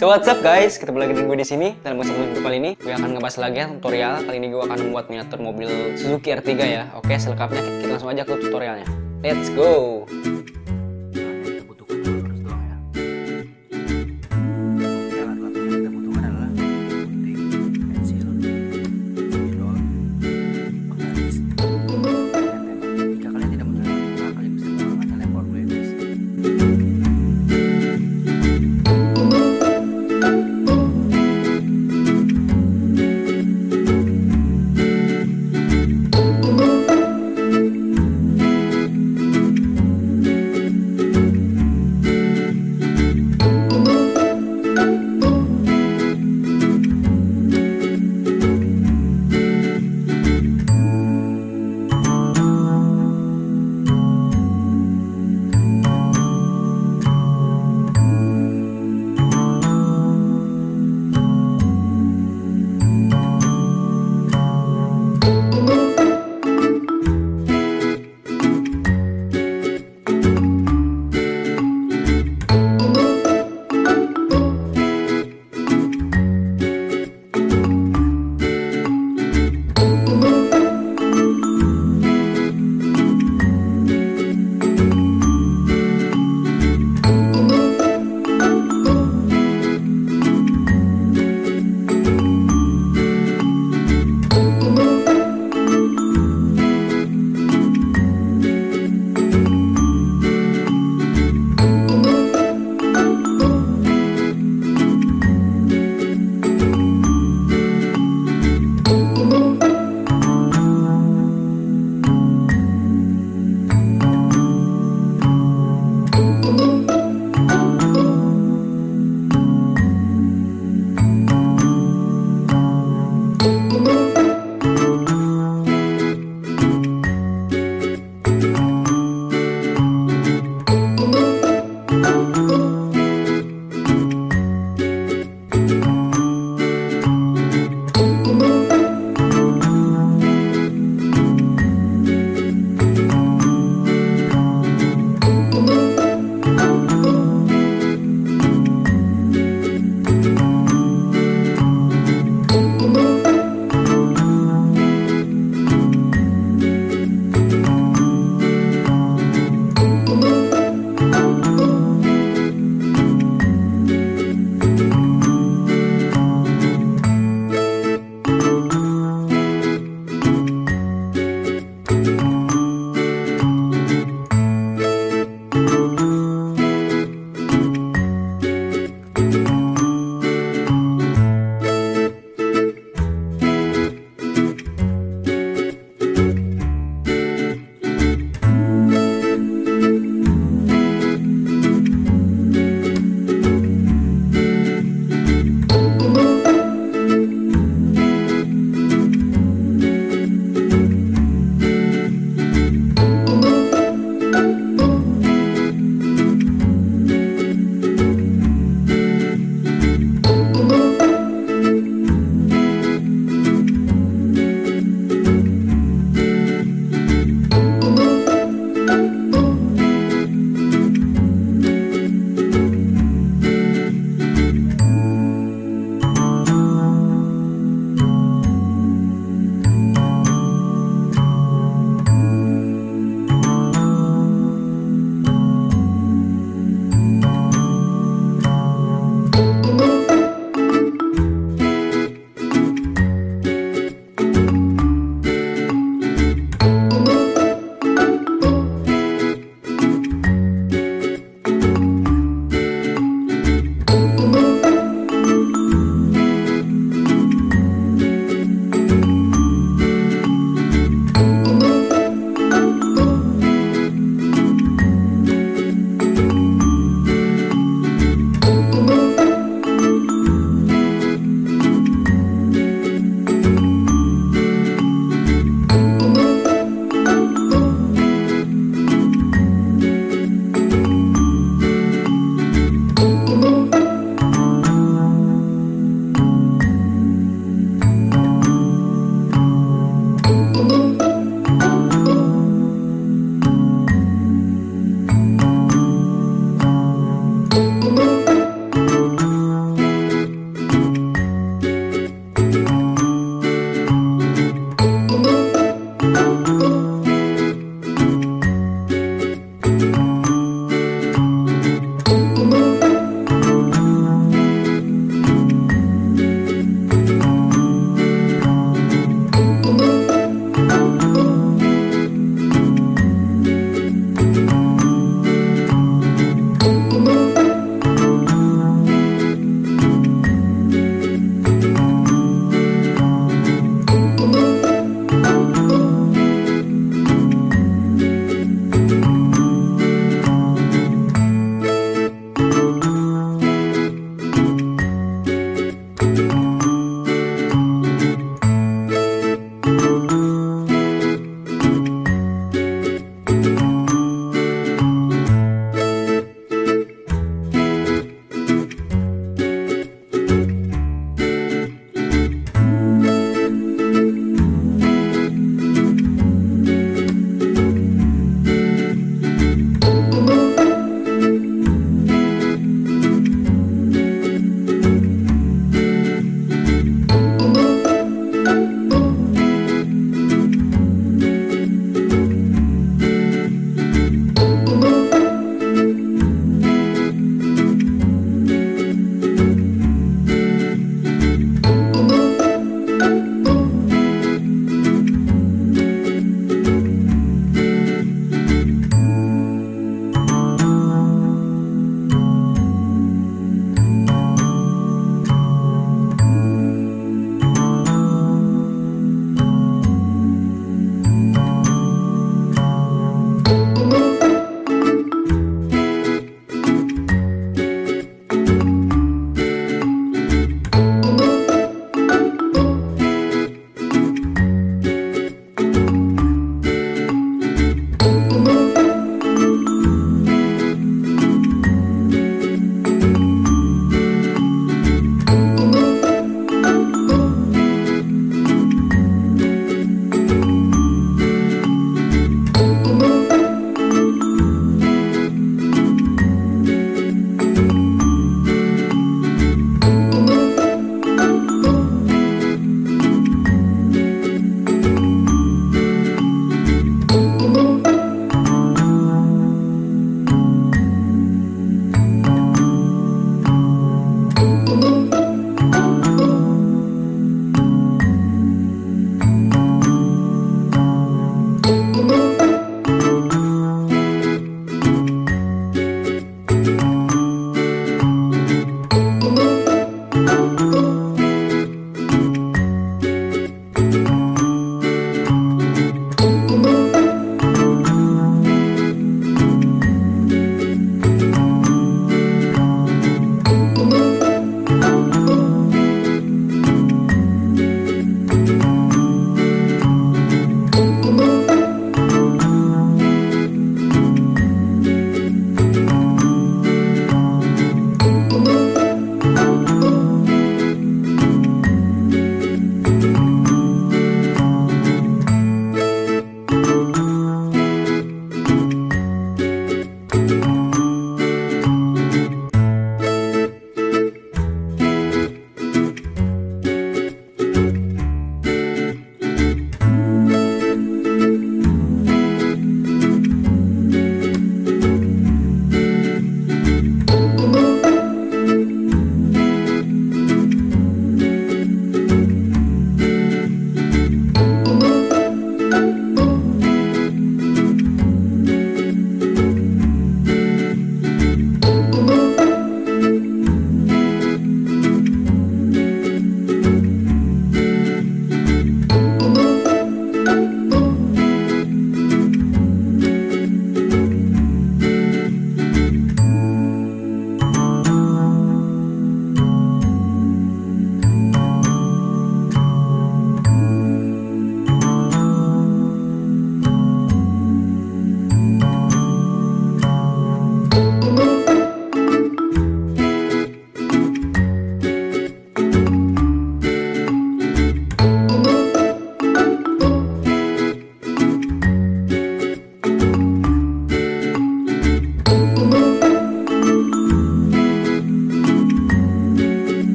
So what's up guys, ketemu lagi dengan gue di sini. Dalam kesempatan video kali ini, gue akan ngebahas lagi ya tutorial. Kali ini gue akan membuat miniatur mobil Suzuki R3 ya. Oke, selengkapnya kita langsung aja ke tutorialnya. Let's go.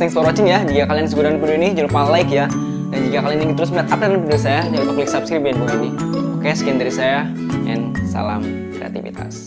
Thanks for watching ya. Jika kalian suka dengan video ini, jangan lupa like ya. Dan jika kalian ingin terus melihat update video saya, jangan lupa klik subscribe di bawah ini. Oke, sekian dari saya, and salam kreativitas.